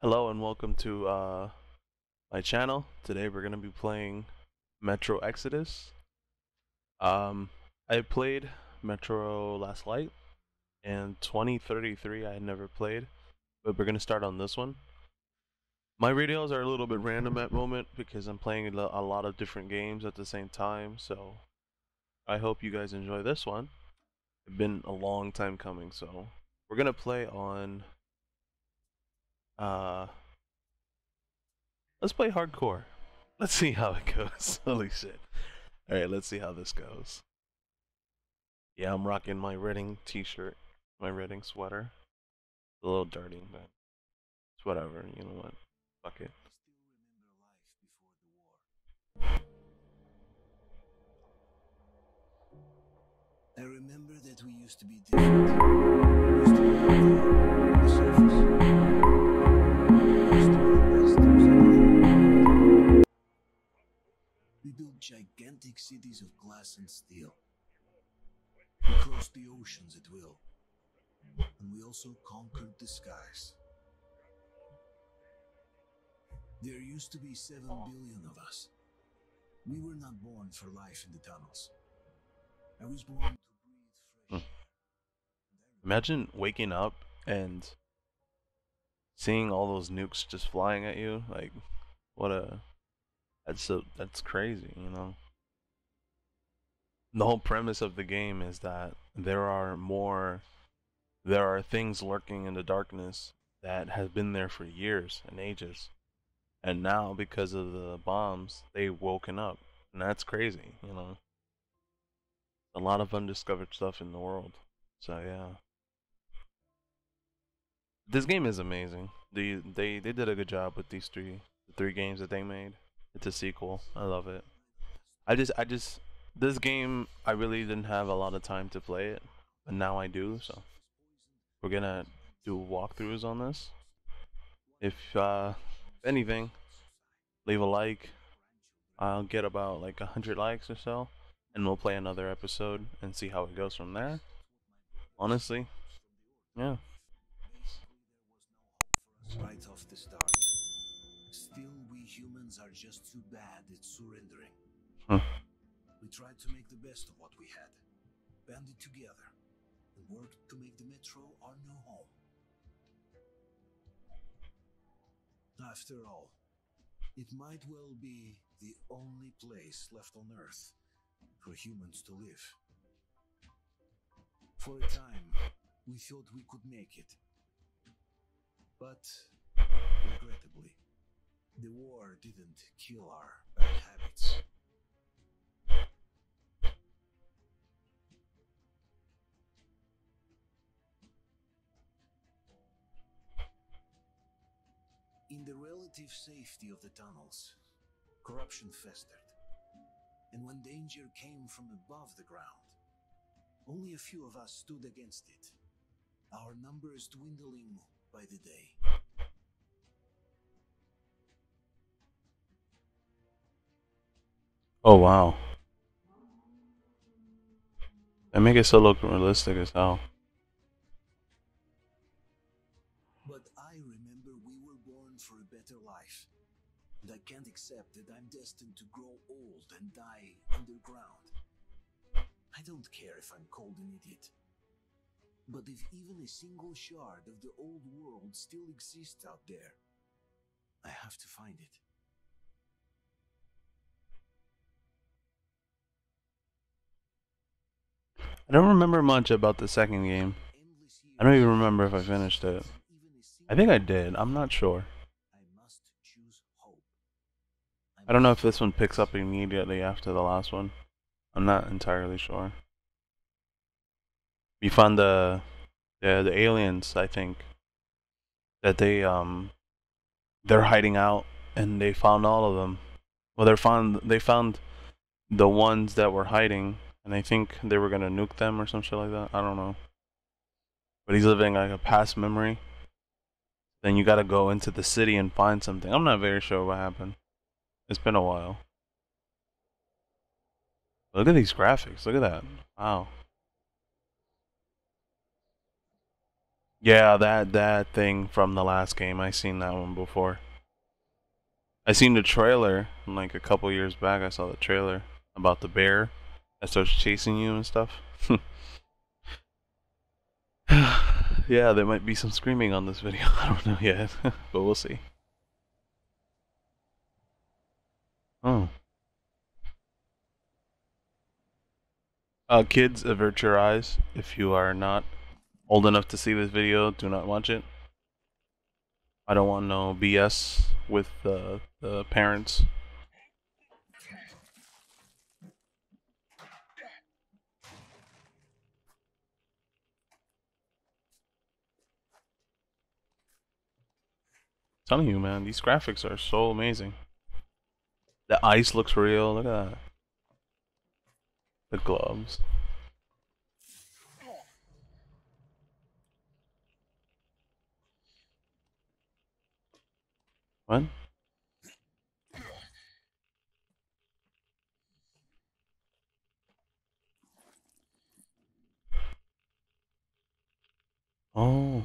Hello and welcome to uh, my channel. Today we're gonna be playing Metro Exodus. Um, I played Metro Last Light and 2033 I had never played, but we're gonna start on this one. My videos are a little bit random at moment because I'm playing a lot of different games at the same time, so I hope you guys enjoy this one. It's been a long time coming, so we're gonna play on uh, let's play hardcore. Let's see how it goes. Holy shit. Alright, let's see how this goes. Yeah, I'm rocking my Reading t shirt, my Reading sweater. a little dirty, but it's whatever. You know what? Fuck it. I remember that we used to be different. Gigantic cities of glass and steel. We crossed the oceans at will. And we also conquered the skies. There used to be seven billion of us. We were not born for life in the tunnels. I was born to breathe fresh. Imagine waking up and seeing all those nukes just flying at you. Like, what a. That's so. That's crazy, you know? The whole premise of the game is that there are more. There are things lurking in the darkness that have been there for years and ages. And now, because of the bombs, they've woken up. And that's crazy, you know? A lot of undiscovered stuff in the world. So, yeah. This game is amazing. They they they did a good job with these three the three games that they made. It's a sequel. I love it. I just I just this game I really didn't have a lot of time to play it, but now I do. So we're gonna do walkthroughs on this. If uh anything, leave a like. I'll get about like a hundred likes or so, and we'll play another episode and see how it goes from there. Honestly, yeah. right off the start. Humans are just too bad at surrendering. Huh. We tried to make the best of what we had, banded together, and worked to make the metro our new home. After all, it might well be the only place left on Earth for humans to live. For a time, we thought we could make it. But, regrettably, the war didn't kill our bad habits. In the relative safety of the tunnels, corruption festered. And when danger came from above the ground, only a few of us stood against it, our numbers dwindling by the day. Oh wow. That make it so look realistic as hell. But I remember we were born for a better life. And I can't accept that I'm destined to grow old and die underground. I don't care if I'm called an idiot. But if even a single shard of the old world still exists out there, I have to find it. I don't remember much about the second game. I don't even remember if I finished it. I think I did. I'm not sure. I don't know if this one picks up immediately after the last one. I'm not entirely sure. We found the the the aliens, I think. That they um they're hiding out and they found all of them. Well they found they found the ones that were hiding and I think they were gonna nuke them or some shit like that. I don't know. But he's living like a past memory. Then you gotta go into the city and find something. I'm not very sure what happened. It's been a while. Look at these graphics. Look at that. Wow. Yeah, that that thing from the last game. I seen that one before. I seen the trailer like a couple years back. I saw the trailer about the bear that starts chasing you and stuff. yeah, there might be some screaming on this video. I don't know yet, but we'll see. Oh. Uh, kids, avert your eyes if you are not old enough to see this video. Do not watch it. I don't want no BS with uh, the parents. Telling you, man, these graphics are so amazing. The ice looks real. Look at that. The gloves. What? Oh.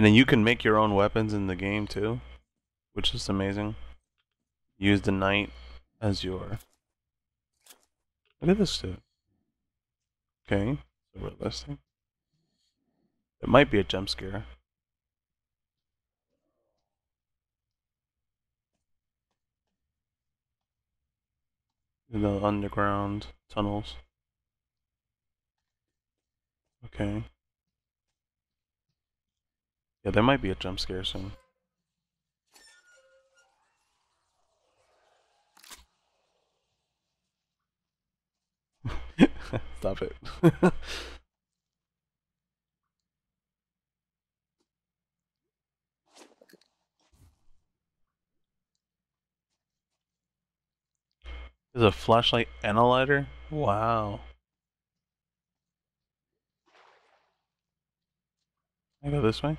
And then you can make your own weapons in the game too, which is amazing. Use the knight as your. Look at this dude. Okay, so realistic. It might be a jump scare. In the underground tunnels. Okay. Yeah, there might be a jump scare soon. Stop it. There's a flashlight and a lighter? Wow. I go this way?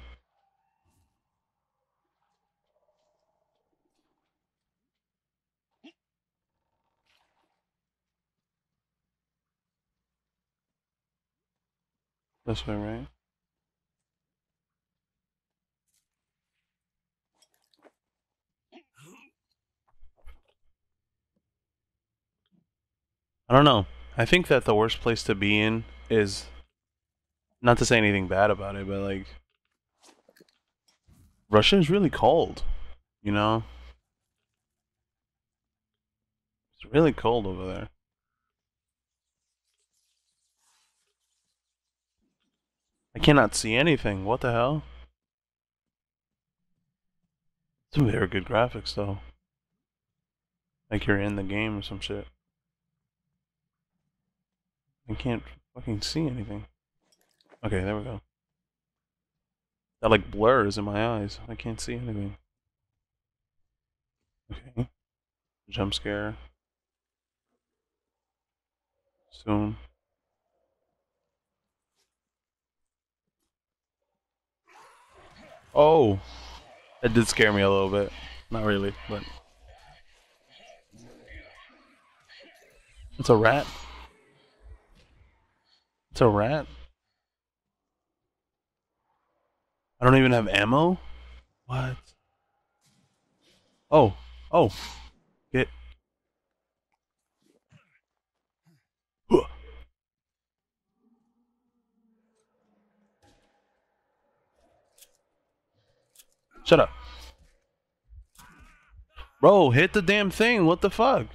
This way, right? I don't know. I think that the worst place to be in is not to say anything bad about it, but like Russia is really cold, you know? It's really cold over there. Cannot see anything. What the hell? Some very good graphics though. Like you're in the game or some shit. I can't fucking see anything. Okay, there we go. That like blurs in my eyes. I can't see anything. Okay. Jump scare. Soon. Oh! That did scare me a little bit. Not really, but. It's a rat. It's a rat. I don't even have ammo? What? Oh. Oh. Get. Huh. Shut up. Bro, hit the damn thing. What the fuck?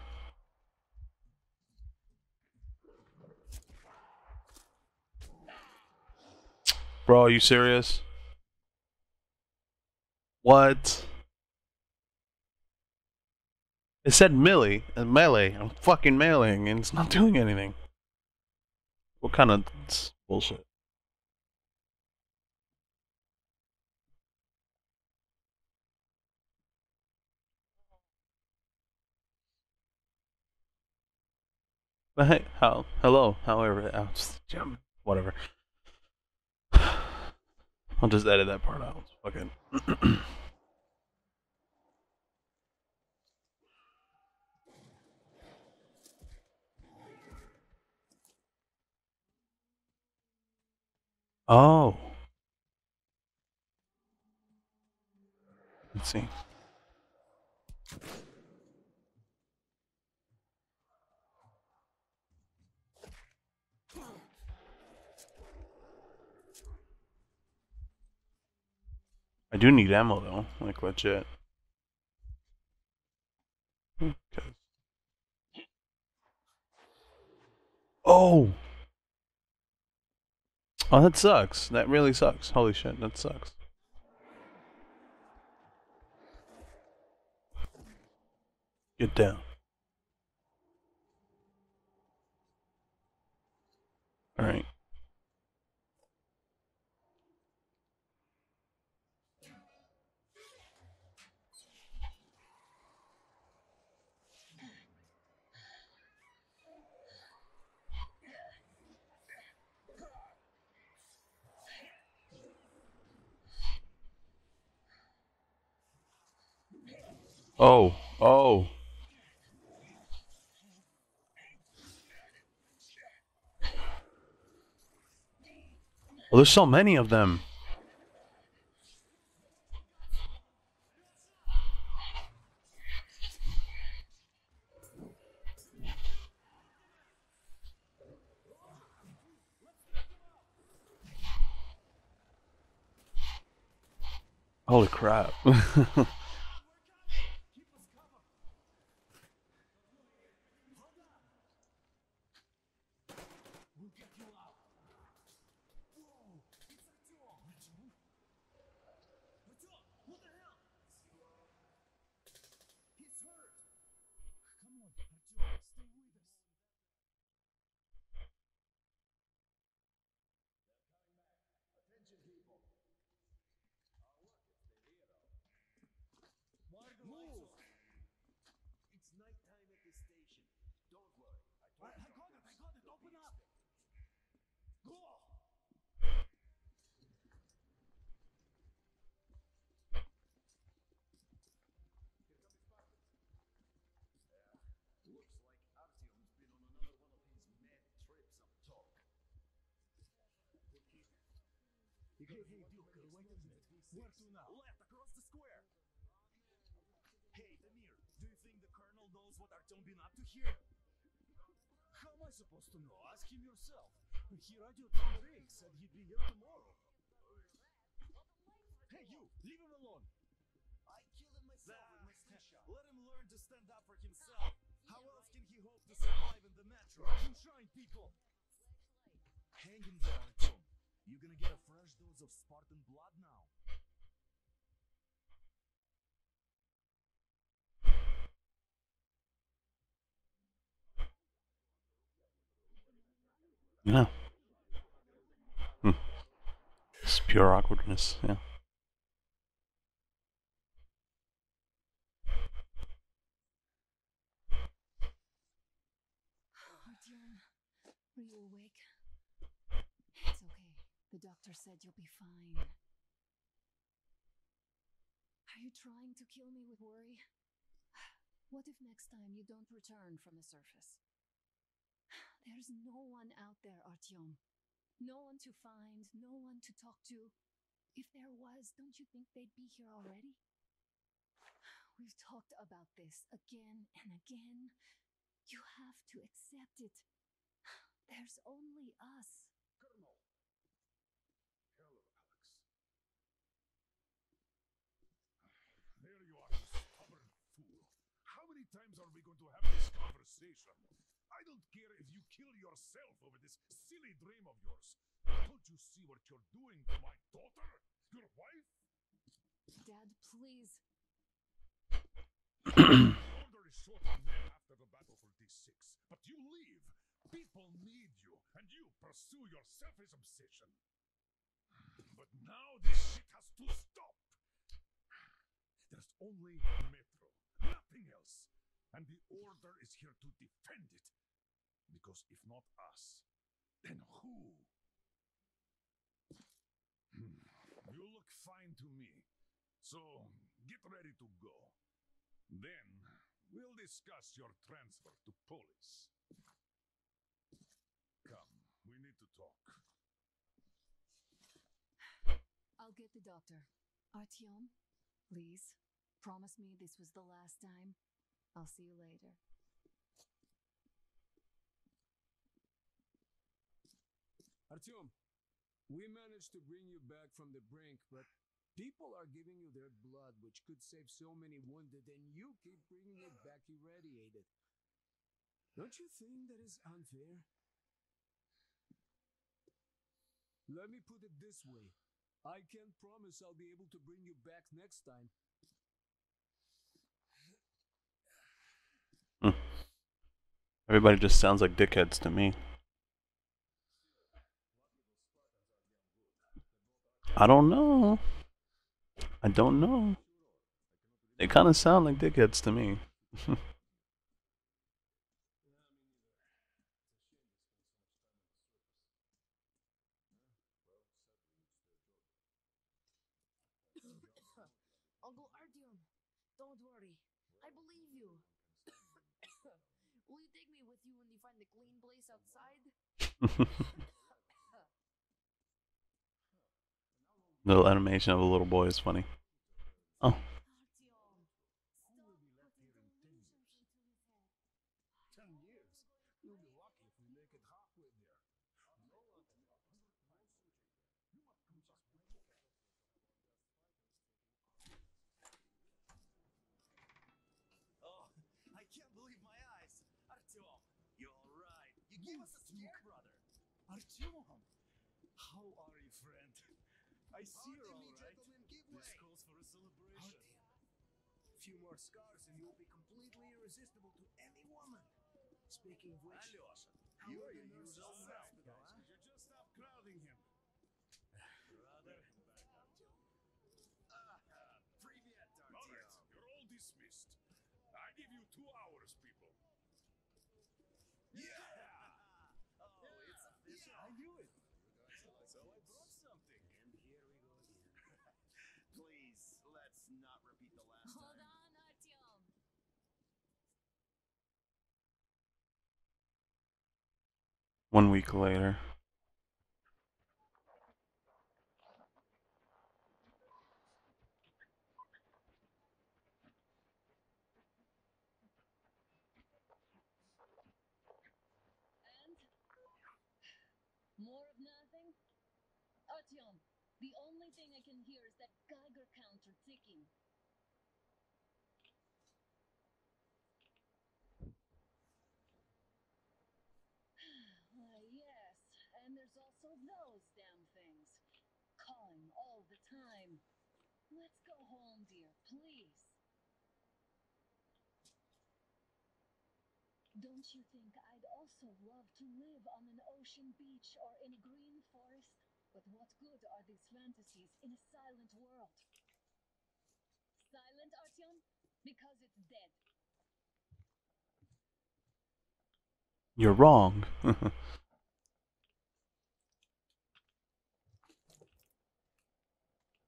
Bro, are you serious? What? It said melee and melee. I'm fucking mailing and it's not doing anything. What kind of bullshit? But hey, how? Hello. However, oh, I'll just. Whatever. I'll just edit that part out. Fucking. Oh. Let's see. I do need ammo though, like legit. Hmm, okay. Oh. Oh, that sucks. That really sucks. Holy shit, that sucks. Get down. All Oh, oh. Well, there's so many of them. Holy crap. Move! It's nighttime at the station. Don't worry. I, I got it. I got it. Open up. Go! Looks like Artyom's been on another one of his mad trips up top. Hey, hey, wait a minute. Where to now? Left, across the square. Hey, Damir, do you think the colonel knows what Artyom been up to here? How am I supposed to know? Ask him yourself. He radioed from Rick, said he'd be here tomorrow. Hey, you! Leave him alone! I killed him myself with my slingshot. Let him learn to stand up for himself. How else can he hope to survive in the metro? Rise and shine, people! Hang there, Artyom. You're gonna get a fresh dose of Spartan blood now. Yeah. Hmm. It's pure awkwardness, yeah. Artyom, are you awake? It's okay. The doctor said you'll be fine. Are you trying to kill me with worry? What if next time you don't return from the surface? There's no one out there, Artyom. No one to find, no one to talk to. If there was, don't you think they'd be here already? We've talked about this again and again. You have to accept it. There's only us. Colonel. Hello, Alex. There you are, you stubborn fool. How many times are we going to have this conversation? I don't care if you kill yourself over this silly dream of yours. Don't you see what you're doing to my daughter? Your wife? Dad, please. Order is short on men after the battle for D6, but you leave. People need you, and you pursue your selfish obsession. But now this shit has to stop. There's only Metro, nothing else. And the Order is here to defend it. Because if not us, then who? Hmm, You look fine to me. So get ready to go. Then we'll discuss your transfer to Polis. Come, we need to talk. I'll get the doctor. Artyom, please, promise me this was the last time. I'll see you later. Artyom, we managed to bring you back from the brink, but people are giving you their blood, which could save so many wounded, and you keep bringing it back irradiated. Don't you think that is unfair? Let me put it this way. I can't promise I'll be able to bring you back next time. Everybody just sounds like dickheads to me. I don't know. I don't know. They kind of sound like dickheads to me. Uncle Artyom, don't worry. I believe you. Will you take me with you when you find the clean place outside? little animation of a little boy is funny. Oh, Artyom, stop putting delusions into his head. Ten years? You'll be lucky if we make it halfway there. No one Oh, I can't believe my eyes. Artyom, you're alright. You gave us a scare, brother. Artyom! How are you, friend? I see you're Pardon me, alright. gentlemen, give This calls for a celebration. A few more scars and you'll be completely irresistible to any woman. Speaking of which, Alyosha, how you are are the it's official. I knew it. So I brought something. And here we go again. Please, let's not repeat the last Hold time. on, Artyom. one week later. Artyom, the only thing I can hear is that Geiger counter ticking. Why, yes, and there's also those damn things. Calling all the time. Let's go home, dear, please. Don't you think I'd also love to live on an ocean beach or in a green forest? But what good are these fantasies in a silent world? Silent, Artyom? Because it's dead. You're wrong.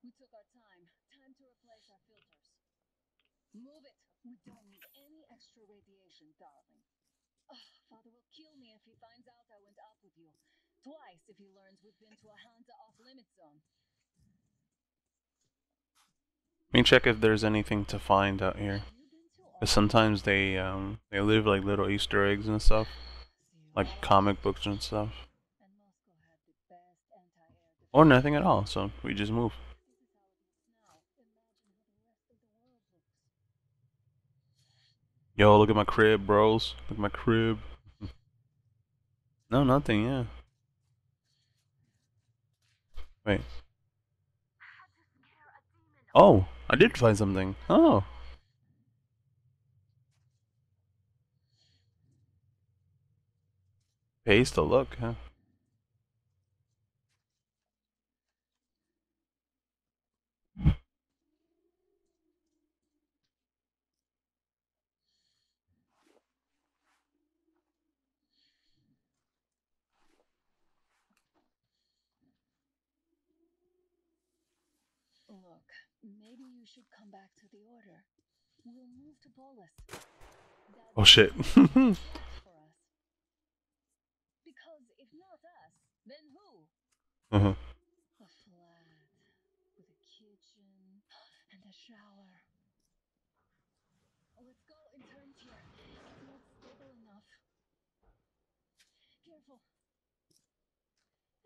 We took our time. Time to replace our filters. Move it. We don't need any extra radiation, darling. Ugh, Father will kill me if he finds out I went out with you. Twice if he learns we've been to a Hansa off-limit zone. Let me check if there's anything to find out here. Cause sometimes they um they leave like little Easter eggs and stuff, like comic books and stuff, or nothing at all. So we just move. Yo, look at my crib, bros. Look at my crib. No, nothing. Yeah. Wait. Oh, I did find something. Oh. Pays to look, huh? Look, maybe you should come back to the order. We'll move to. That Oh shit. would be a flat for us. Because if not us, then who? uh-huh. A flat with a kitchen, and a shower. Let's go in turns here. It's not stable enough. Careful.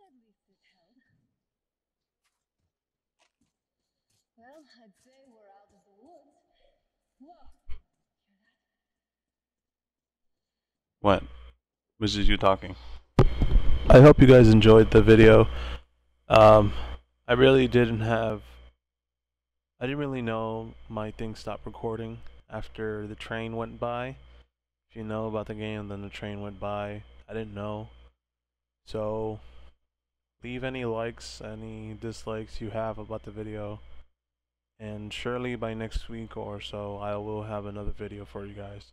At least it held. Well, I'd say we're out of the woods. Whoa! Hear that? What? Was it you talking? I hope you guys enjoyed the video. Um, I really didn't have. I didn't really know my thing stopped recording after the train went by. If you know about the game, then the train went by. I didn't know. So, leave any likes, any dislikes you have about the video. And surely by next week or so, I will have another video for you guys.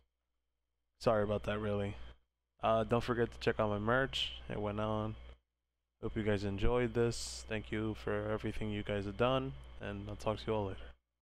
Sorry about that, really. Uh, don't forget to check out my merch. It went on. Hope you guys enjoyed this. Thank you for everything you guys have done, and I'll talk to you all later.